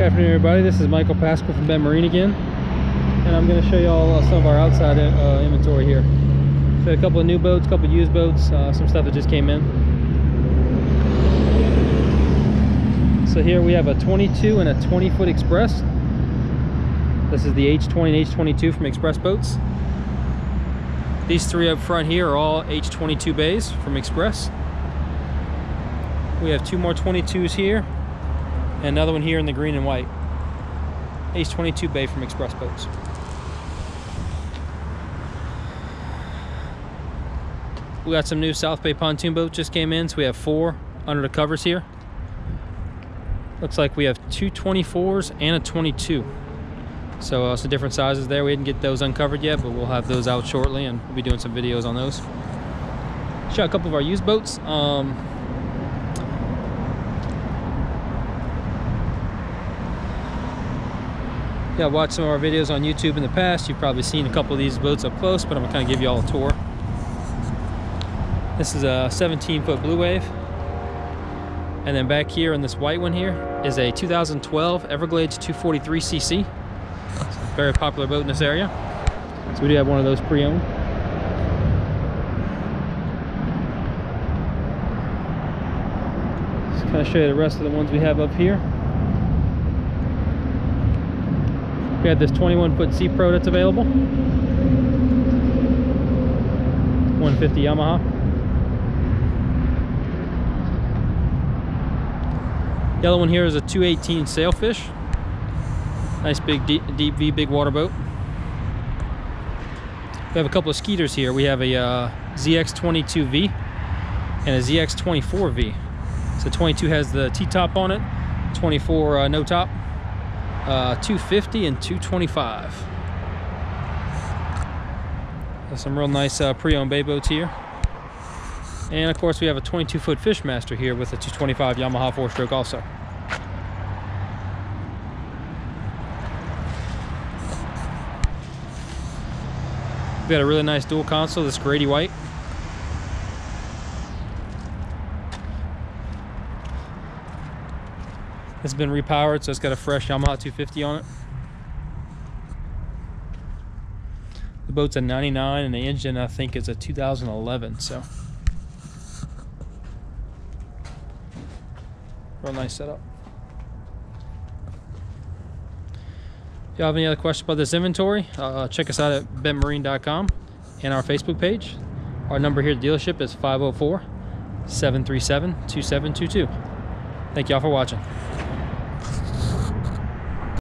Good afternoon, everybody. This is Michael Pascal from Bent Marine again, and I'm going to show you all uh, some of our outside uh, inventory here. So a couple of new boats, a couple of used boats, uh, some stuff that just came in. So here we have a 22 and a 20 foot Express. This is the H20 and H22 from Express Boats. These three up front here are all H22 bays from Express. We have two more 22s here and another one here in the green and white. H22 bay from Express Boats. We got some new South Bay pontoon boats just came in, so we have four under the covers here. Looks like we have two 24s and a 22. So uh, some different sizes there. We didn't get those uncovered yet, but we'll have those out shortly and we'll be doing some videos on those. Shot a couple of our used boats. Um, yeah, watched some of our videos on YouTube in the past. You've probably seen a couple of these boats up close, but I'm gonna kind of give you all a tour. This is a 17 foot Blue Wave. And then back here in this white one here is a 2012 Everglades 243cc. It's a very popular boat in this area. So we do have one of those pre-owned. Just kind of show you the rest of the ones we have up here. We have this 21 foot Sea Pro that's available. 150 Yamaha. The other one here is a 218 Sailfish. Nice big deep, deep V big water boat. We have a couple of Skeeters here. We have a uh, ZX22V and a ZX24V. So 22 has the T-top on it, 24 uh, no top uh, 250 and 225. There's some real nice uh, pre-owned bay boats here. And of course we have a 22 foot Fishmaster here with a 225 Yamaha four stroke also. We got a really nice dual console, this Grady White. It's been repowered, so it's got a fresh Yamaha 250 on it. The boat's a 99 and the engine I think is a 2011, so. Real nice setup. If y'all have any other questions about this inventory, uh, check us out at bentmarine.com and our Facebook page. Our number here at the dealership is 504 737 2722. Thank y'all for watching.